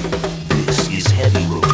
This is Heavy Room.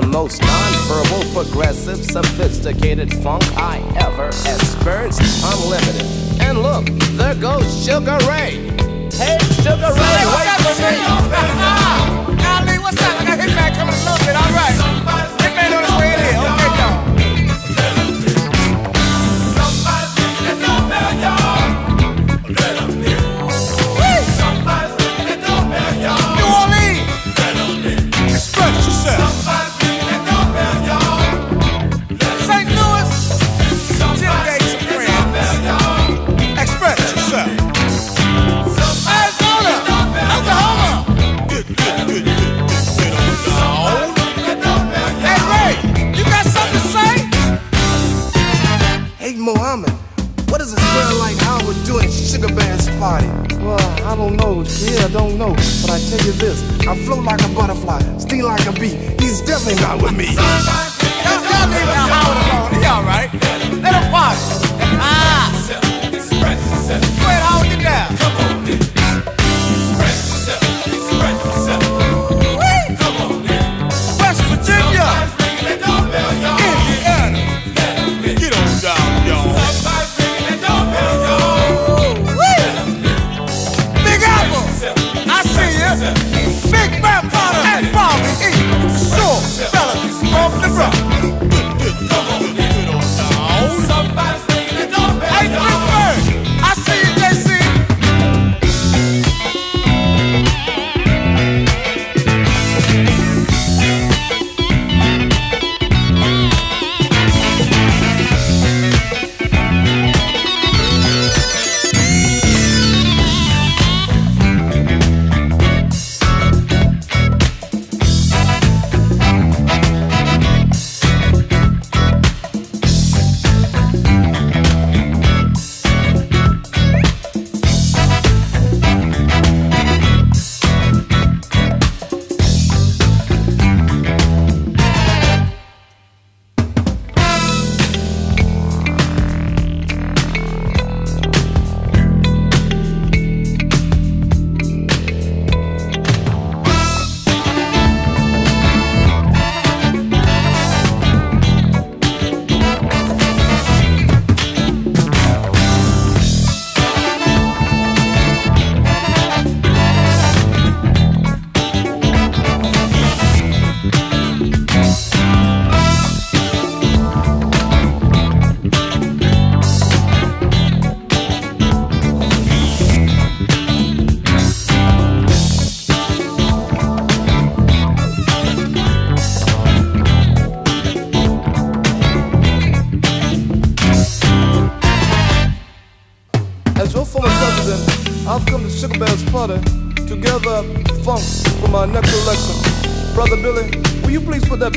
the most non-verbal, progressive, sophisticated funk I ever experienced. Unlimited. And look, there goes Sugar Ray. Hey, Sugar Ray, wait for me. Ali, what's up? I got hit back coming a little bit, all right.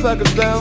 suckers down.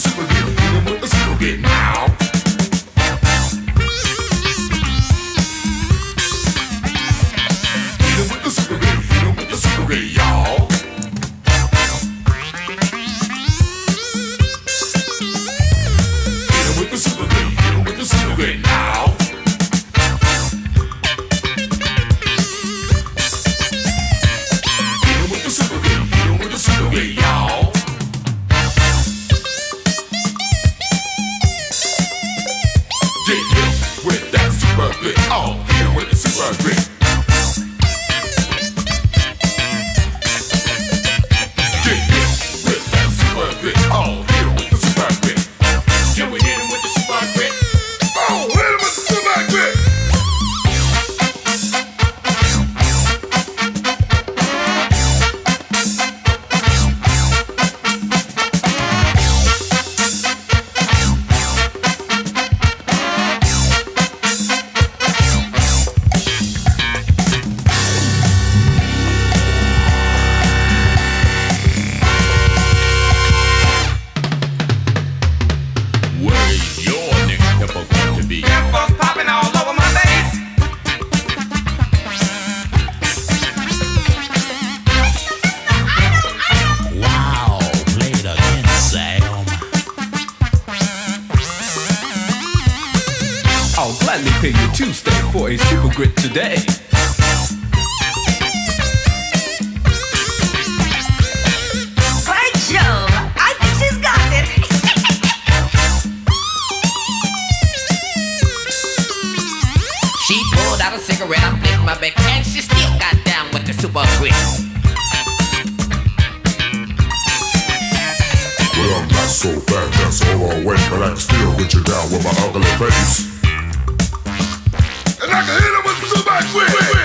superhero, hitting with the super grit. So fat, that's all I weigh, but I can still get you down with my ugly face. And I can hit him with super grit.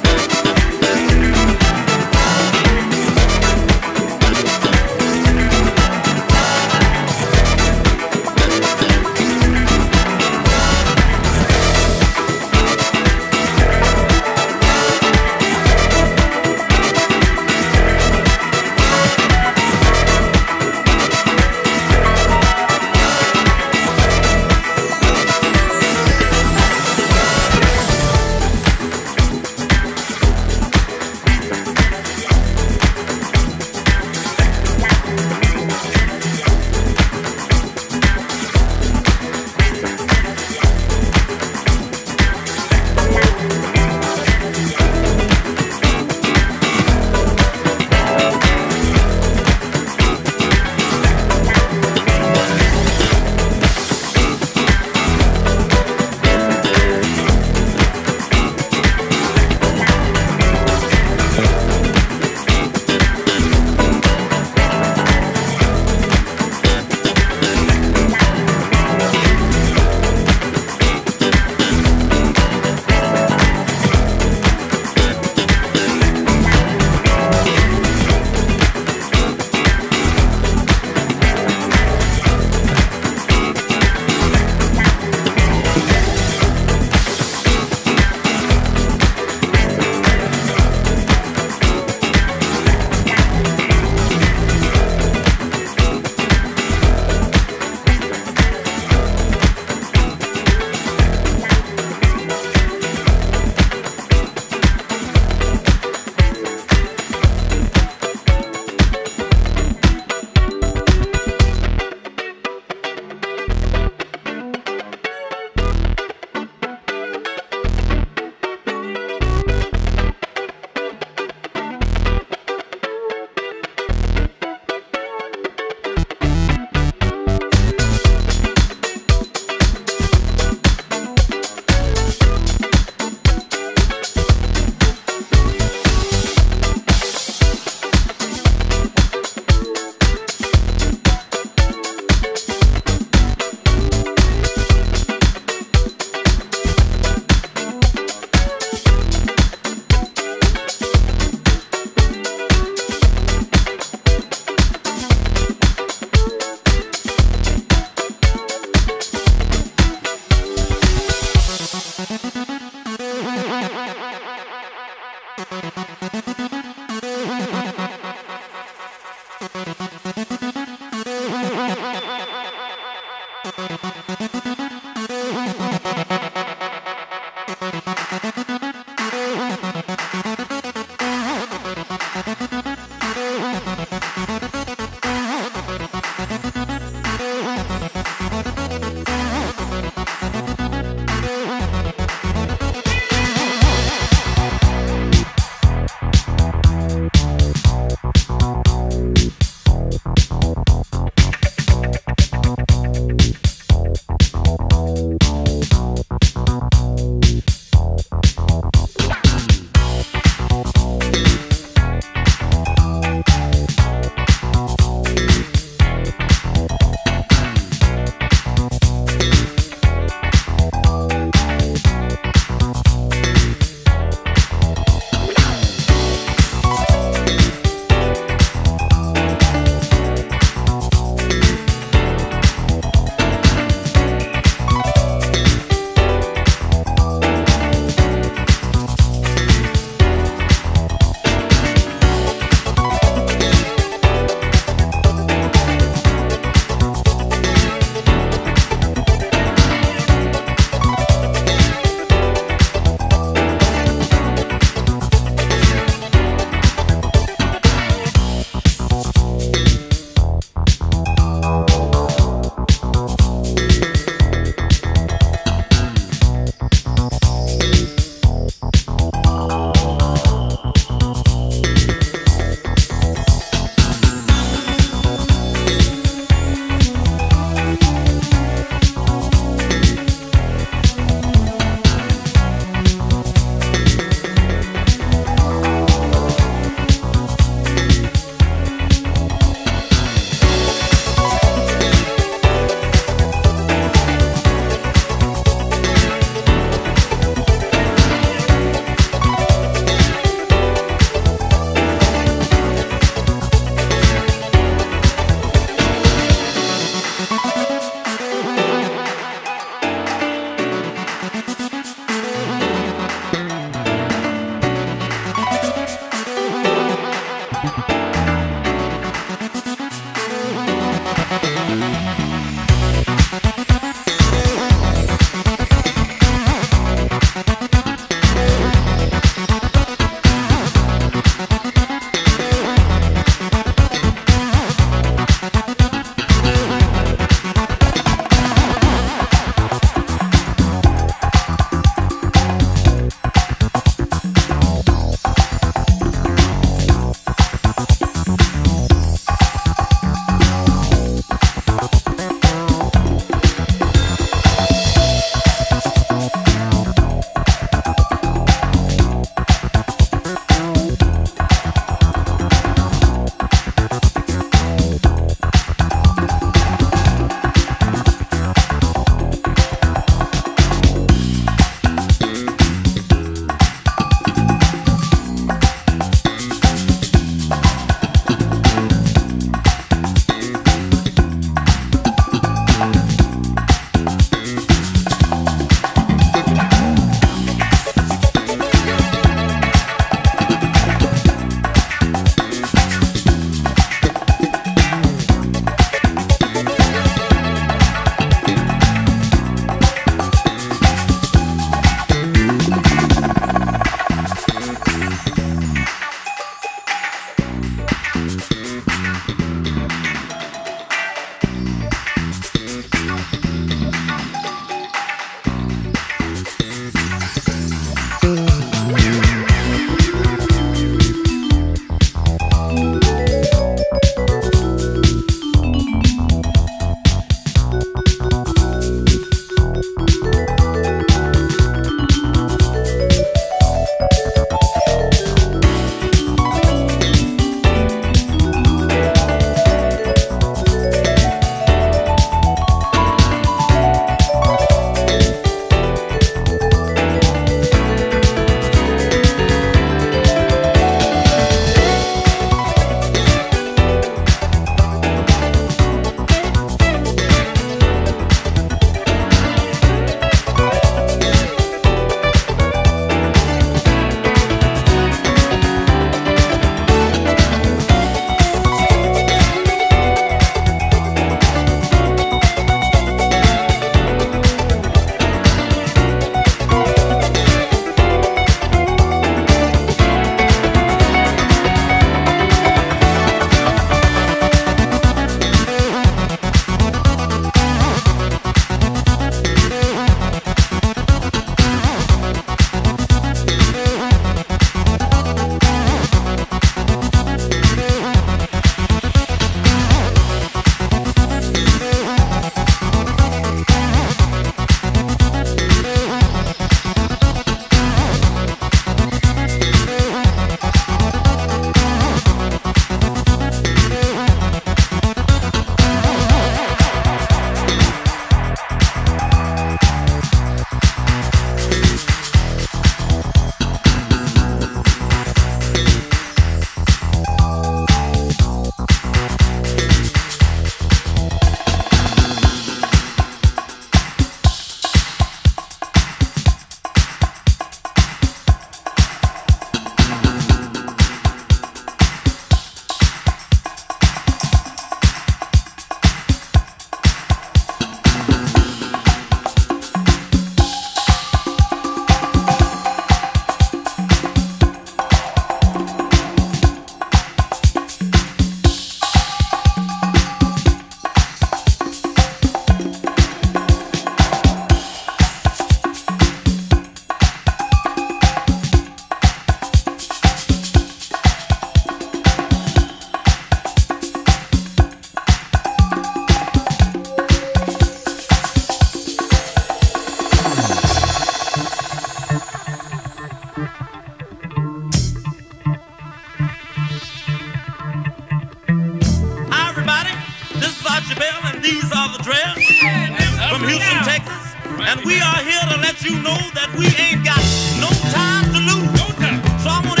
And we are here to let you know that we ain't got no time to lose. No time. So